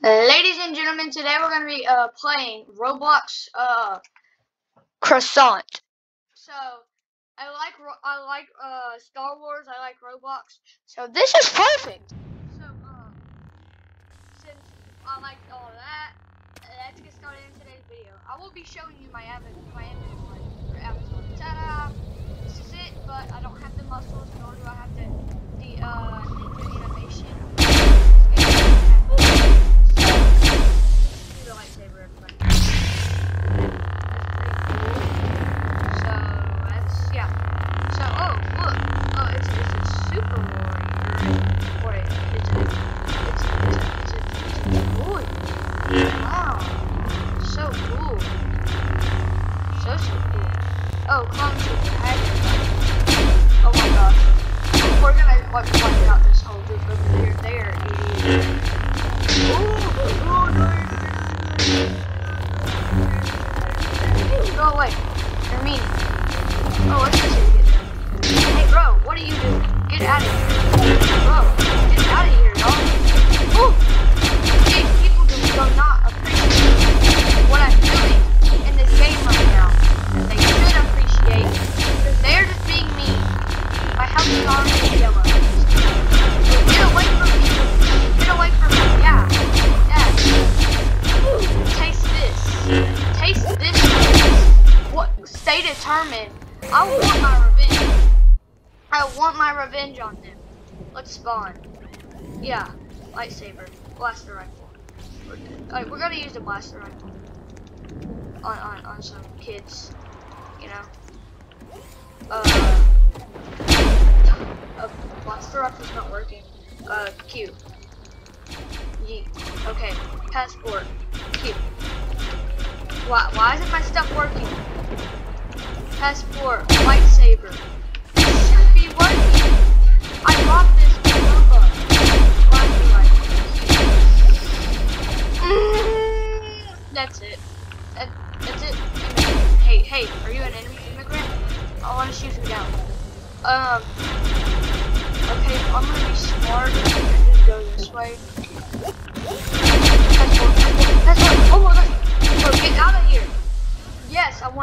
Ladies and gentlemen, today we're going to be uh, playing Roblox uh, Croissant. So, I like I like uh, Star Wars. I like Roblox. So this is perfect. So, um, since I like all that, let's get started in today's video. I will be showing you my avatar, my Amazon. Ta-da! This is it, but I don't have the muscles, nor do I have the the uh, animation. Determined. I want my revenge. I want my revenge on them. Let's spawn. Yeah. Lightsaber. Blaster rifle. We're, alright, we're gonna use the blaster rifle. On, on, on some kids. You know. Uh. Uh, blaster rifle's not working. Uh, Q. Yeet. Okay. Passport. Q. Why, why isn't my stuff working? Passport. Lightsaber. It should be working. I bought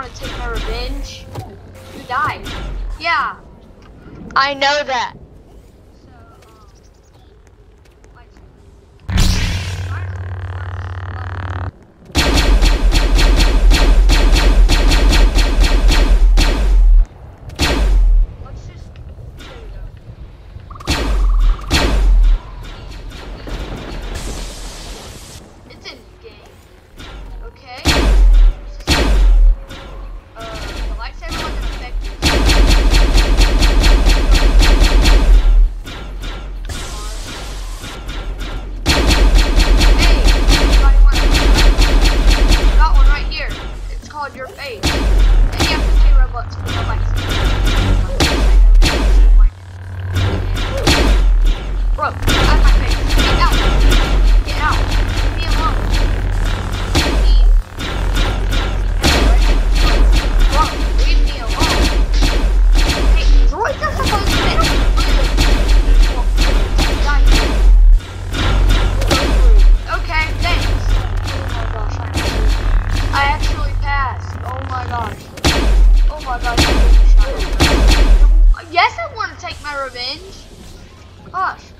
want to take my revenge. You died. Yeah. I know that.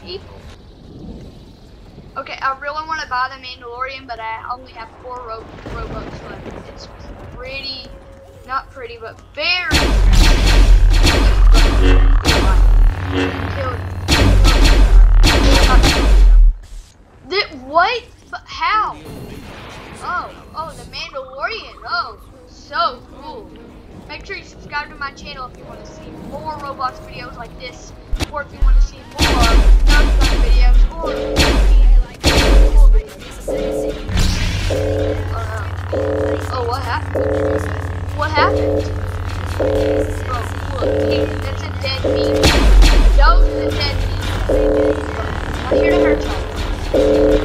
People. Okay, I really want to buy the Mandalorian, but I only have four ro Robux left. It's pretty, not pretty, but very. Did what? But how? Oh, oh, the Mandalorian. Oh, so cool. Make sure you subscribe to my channel if you want to see more Roblox videos like this, or if you want to see more gun videos, or you see like cool videos. Oh, no. oh, what happened? What happened? Oh, look, that's a dead meat. Those are the dead meat. I'm here to hurt y'all.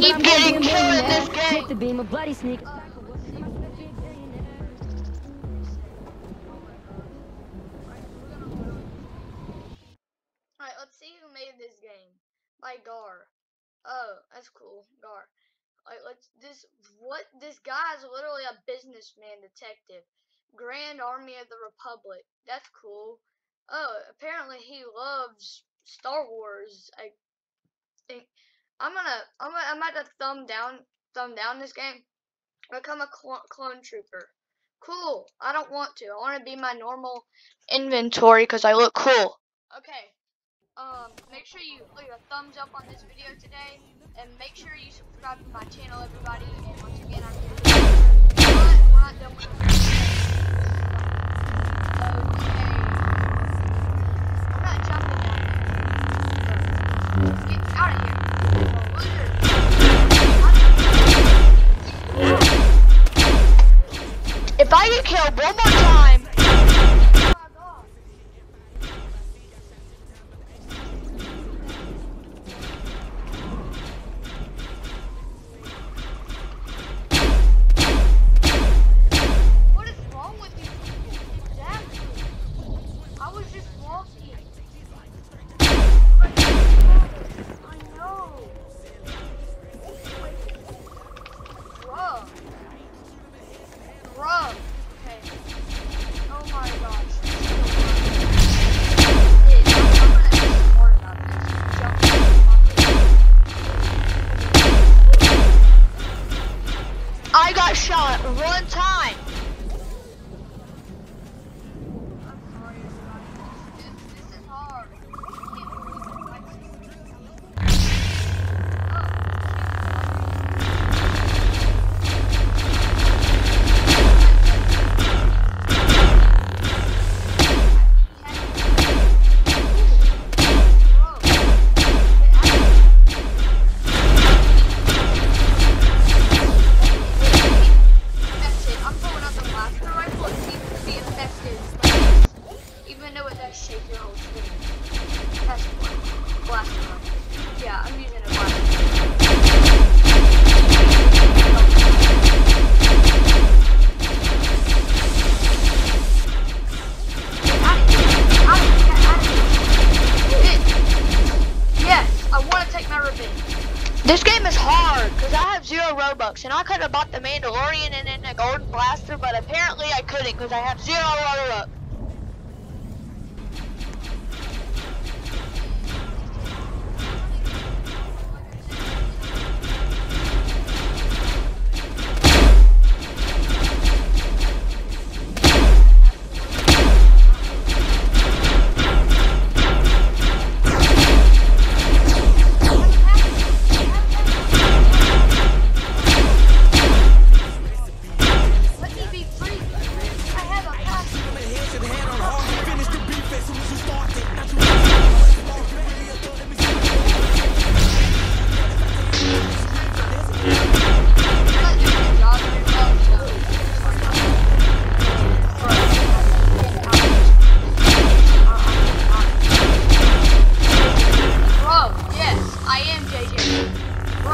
Keep getting killed in this game. The beam of bloody sneak. Alright, let's see who made this game. By Gar. Oh, that's cool. Gar. Like, let's this what this guy is literally a businessman detective. Grand Army of the Republic. That's cool. Oh, apparently he loves Star Wars. I think I'm gonna I'm gonna I'm to thumb down thumb down this game. Become a clone, clone trooper. Cool. I don't want to. I want to be my normal inventory because I look cool. Okay. Um, make sure you leave a thumbs up on this video today, and make sure you subscribe to my channel, everybody. And once again, I'm here. If I killed one more time, Robux and I could have bought the Mandalorian and then the Golden Blaster, but apparently I couldn't because I have zero. Let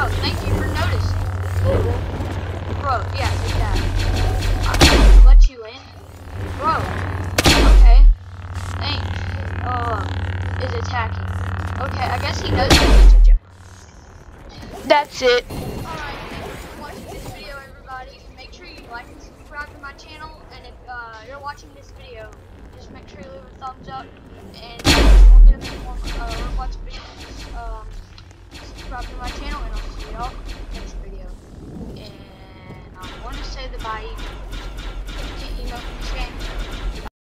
Bro, thank you for noticing. Bro, yeah, take that. I let you in. Bro, okay. Thanks. Uh, is attacking. Okay, I guess he knows that he's a That's it. Alright, thank you for watching this video, everybody. Make sure you like and subscribe to my channel. And if uh, you're watching this video, just make sure you leave a thumbs up. And we're gonna make more uh, Roblox videos. Um, subscribe to my channel, and I'll see in the next video. And I want to say the bye. Can't, you know,